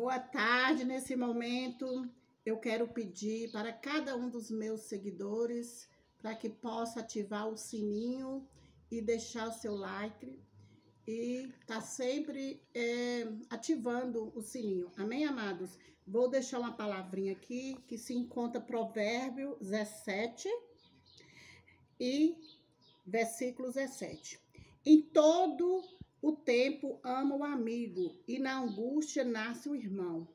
Boa tarde. Nesse momento, eu quero pedir para cada um dos meus seguidores para que possa ativar o sininho e deixar o seu like e tá sempre é, ativando o sininho. Amém, amados? Vou deixar uma palavrinha aqui que se encontra Provérbio 17 e versículo 17. Em todo o tempo ama o amigo e na angústia nasce o irmão.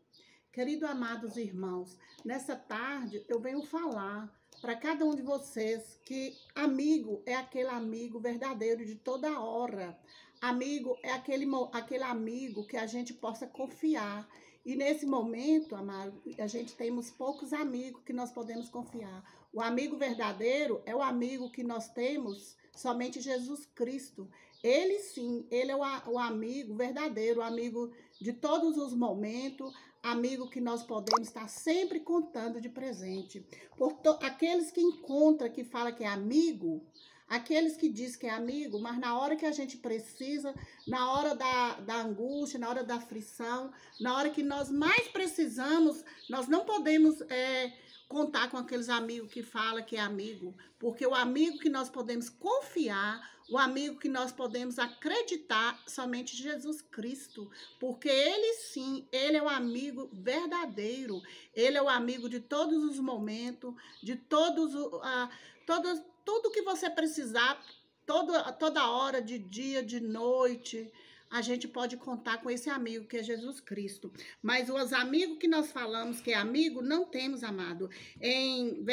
Querido amados irmãos, nessa tarde eu venho falar para cada um de vocês que amigo é aquele amigo verdadeiro de toda hora. Amigo é aquele, aquele amigo que a gente possa confiar. E nesse momento, amado, a gente temos poucos amigos que nós podemos confiar. O amigo verdadeiro é o amigo que nós temos somente Jesus Cristo. Ele sim, ele é o, o amigo verdadeiro, o amigo de todos os momentos, amigo que nós podemos estar sempre contando de presente. Por aqueles que encontram, que fala que é amigo, aqueles que diz que é amigo, mas na hora que a gente precisa, na hora da, da angústia, na hora da aflição, na hora que nós mais precisamos, nós não podemos é, contar com aqueles amigos que fala que é amigo, porque o amigo que nós podemos confiar, o amigo que nós podemos acreditar somente Jesus Cristo, porque ele sim, ele é o amigo verdadeiro, ele é o amigo de todos os momentos, de todos uh, todos tudo que você precisar, toda toda hora de dia, de noite, a gente pode contar com esse amigo que é Jesus Cristo. Mas os amigos que nós falamos que é amigo, não temos, amado. Em,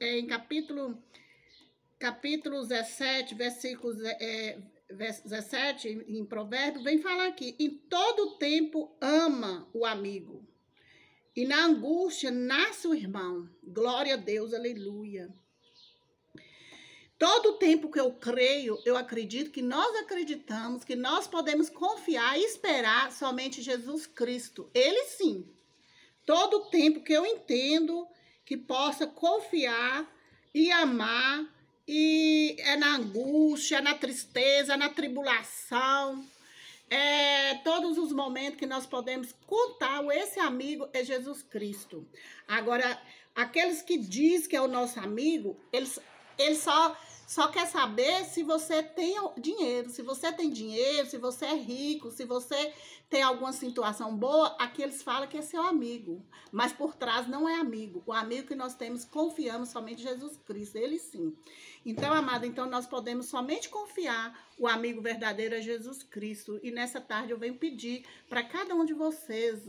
em capítulo, capítulo 17, versículos é, 17, em Provérbio, vem falar aqui: em todo tempo ama o amigo. E na angústia nasce o irmão. Glória a Deus, aleluia. Todo tempo que eu creio, eu acredito que nós acreditamos que nós podemos confiar e esperar somente Jesus Cristo. Ele sim. Todo tempo que eu entendo que possa confiar e amar e é na angústia, é na tristeza, é na tribulação, é todos os momentos que nós podemos contar, esse amigo é Jesus Cristo. Agora, aqueles que diz que é o nosso amigo, eles, eles só só quer saber se você tem dinheiro. Se você tem dinheiro, se você é rico, se você tem alguma situação boa, aqui eles falam que é seu amigo. Mas por trás não é amigo. O amigo que nós temos, confiamos somente em Jesus Cristo. Ele sim. Então, amado, então nós podemos somente confiar. O amigo verdadeiro é Jesus Cristo. E nessa tarde eu venho pedir para cada um de vocês,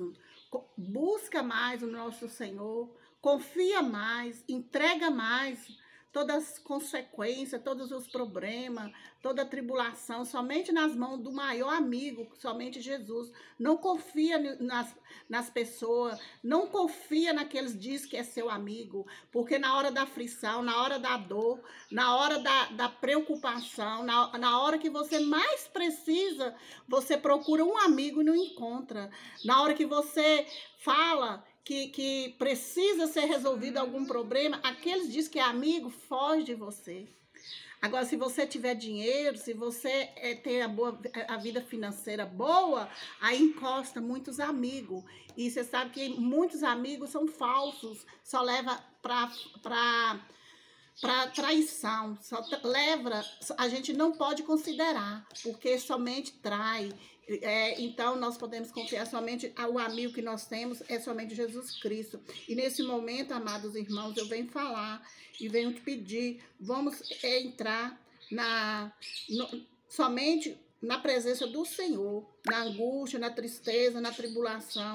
busca mais o nosso Senhor, confia mais, entrega mais todas as consequências, todos os problemas, toda a tribulação, somente nas mãos do maior amigo, somente Jesus. Não confia nas, nas pessoas, não confia naqueles diz que é seu amigo, porque na hora da aflição, na hora da dor, na hora da, da preocupação, na, na hora que você mais precisa, você procura um amigo e não encontra. Na hora que você fala que, que precisa ser resolvido algum problema, aqueles diz que é amigo, foge de você. Agora, se você tiver dinheiro, se você é, tem a, boa, a vida financeira boa, aí encosta muitos amigos. E você sabe que muitos amigos são falsos, só leva para para traição, só leva, a gente não pode considerar, porque somente trai. É, então, nós podemos confiar somente ao amigo que nós temos, é somente Jesus Cristo. E nesse momento, amados irmãos, eu venho falar e venho te pedir, vamos entrar na no, somente na presença do Senhor, na angústia, na tristeza, na tribulação,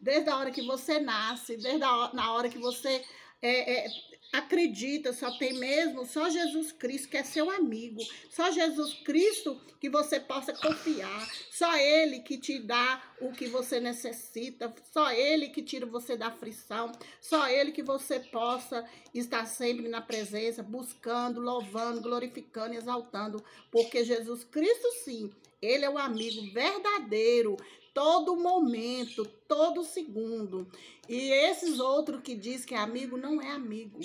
desde a hora que você nasce, desde a na hora que você é, é, acredita, só tem mesmo só Jesus Cristo que é seu amigo, só Jesus Cristo que você possa confiar, só Ele que te dá o que você necessita, só Ele que tira você da aflição, só Ele que você possa estar sempre na presença, buscando, louvando, glorificando, exaltando, porque Jesus Cristo sim, Ele é o amigo verdadeiro todo momento, todo segundo. E esses outros que diz que é amigo não é amigo,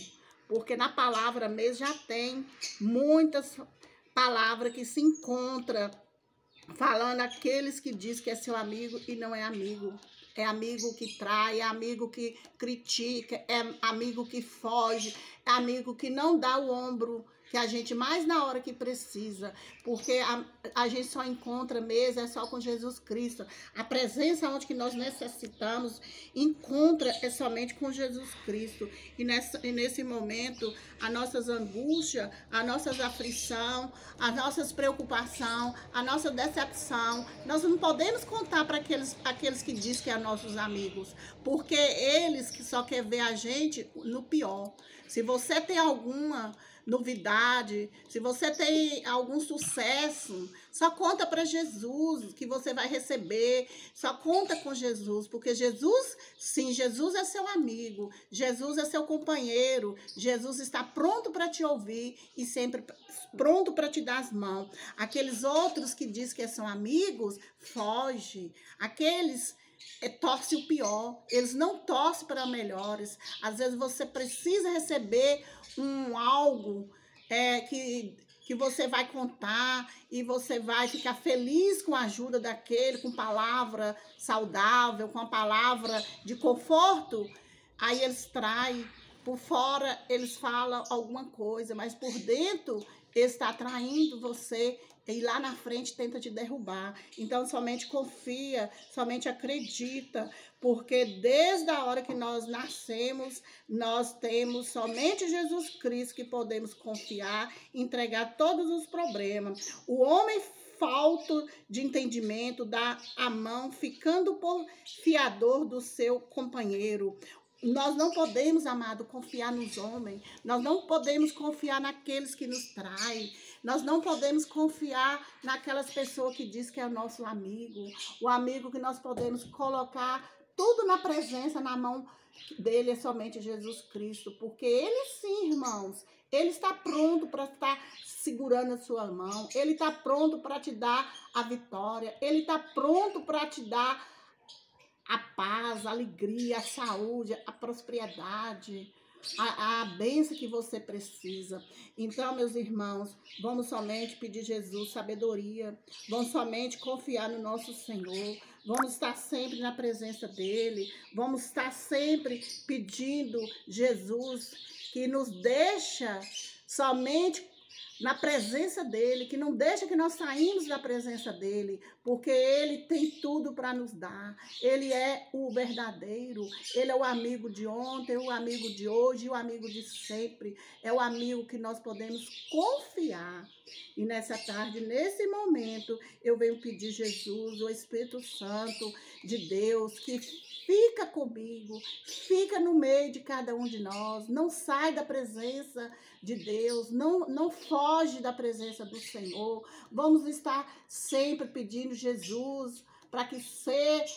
porque na palavra mesmo já tem muitas palavras que se encontra falando aqueles que diz que é seu amigo e não é amigo. é amigo que trai, é amigo que critica, é amigo que foge, é amigo que não dá o ombro que a gente mais na hora que precisa, porque a, a gente só encontra mesmo é só com Jesus Cristo. A presença onde que nós necessitamos encontra é somente com Jesus Cristo. E, nessa, e nesse momento, as nossas angústias, as nossas aflição, as nossas preocupação, a nossa decepção, nós não podemos contar para aqueles, aqueles que dizem que são nossos amigos, porque eles que só querem ver a gente no pior. Se você tem alguma novidade, se você tem algum sucesso, só conta para Jesus que você vai receber, só conta com Jesus, porque Jesus, sim, Jesus é seu amigo, Jesus é seu companheiro, Jesus está pronto para te ouvir e sempre pronto para te dar as mãos. Aqueles outros que diz que são amigos, foge. Aqueles é, torce o pior, eles não torcem para melhores. Às vezes você precisa receber um algo é, que, que você vai contar e você vai ficar feliz com a ajuda daquele, com palavra saudável, com a palavra de conforto. Aí eles traem, por fora eles falam alguma coisa, mas por dentro está atraindo você e lá na frente tenta te derrubar. Então, somente confia, somente acredita, porque desde a hora que nós nascemos, nós temos somente Jesus Cristo que podemos confiar, entregar todos os problemas. O homem falto de entendimento dá a mão, ficando por fiador do seu companheiro. Nós não podemos, amado, confiar nos homens. Nós não podemos confiar naqueles que nos traem. Nós não podemos confiar naquelas pessoas que diz que é o nosso amigo. O amigo que nós podemos colocar tudo na presença, na mão dele é somente Jesus Cristo. Porque ele sim, irmãos, ele está pronto para estar segurando a sua mão. Ele está pronto para te dar a vitória. Ele está pronto para te dar a paz, a alegria, a saúde, a prosperidade, a, a bênção que você precisa. Então, meus irmãos, vamos somente pedir Jesus sabedoria, vamos somente confiar no nosso Senhor, vamos estar sempre na presença dEle, vamos estar sempre pedindo Jesus que nos deixa somente na presença dele, que não deixa que nós saímos da presença dele, porque ele tem tudo para nos dar. Ele é o verdadeiro, ele é o amigo de ontem, o amigo de hoje, o amigo de sempre. É o amigo que nós podemos confiar. E nessa tarde, nesse momento, eu venho pedir Jesus, o Espírito Santo de Deus, que fica comigo, fica no meio de cada um de nós, não sai da presença de Deus, não, não foge da presença do Senhor. Vamos estar sempre pedindo Jesus para que seja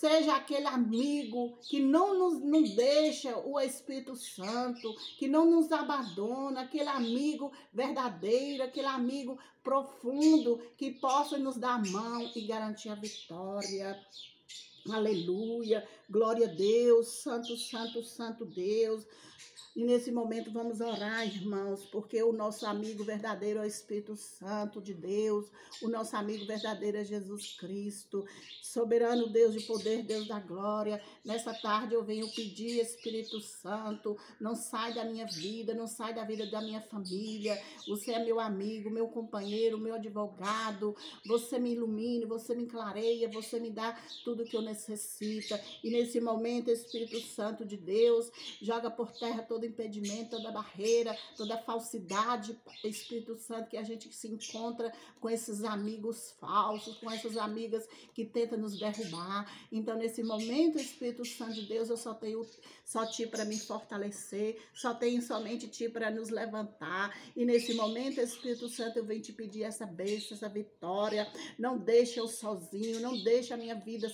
seja aquele amigo que não nos não deixa o Espírito Santo, que não nos abandona, aquele amigo verdadeiro, aquele amigo profundo que possa nos dar a mão e garantir a vitória. Aleluia, glória a Deus, santo, santo, santo Deus. E nesse momento vamos orar, irmãos, porque o nosso amigo verdadeiro é o Espírito Santo de Deus, o nosso amigo verdadeiro é Jesus Cristo, soberano Deus de poder, Deus da glória. Nessa tarde eu venho pedir, Espírito Santo, não sai da minha vida, não sai da vida da minha família. Você é meu amigo, meu companheiro, meu advogado. Você me ilumine, você me clareia, você me dá tudo que eu necessito. E nesse momento, Espírito Santo de Deus, joga por terra todo todo impedimento, toda barreira, toda falsidade, Espírito Santo, que a gente se encontra com esses amigos falsos, com essas amigas que tentam nos derrubar. Então, nesse momento, Espírito Santo de Deus, eu só tenho só ti para me fortalecer, só tenho somente ti para nos levantar. E nesse momento, Espírito Santo, eu venho te pedir essa bênção, essa vitória. Não deixe eu sozinho, não deixe a minha vida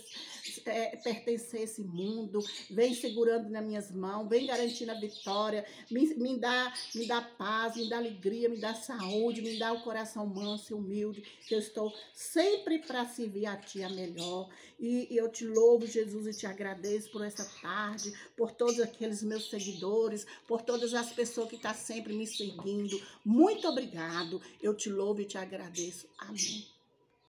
é, pertencer a esse mundo. Vem segurando nas minhas mãos, vem garantindo a vitória vitória, me, me, dá, me dá paz, me dá alegria, me dá saúde, me dá o coração manso e humilde, que eu estou sempre para servir a Ti a melhor. E, e eu te louvo, Jesus, e te agradeço por essa tarde, por todos aqueles meus seguidores, por todas as pessoas que estão tá sempre me seguindo. Muito obrigado. Eu te louvo e te agradeço. Amém.